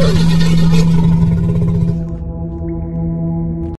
ハハハハ!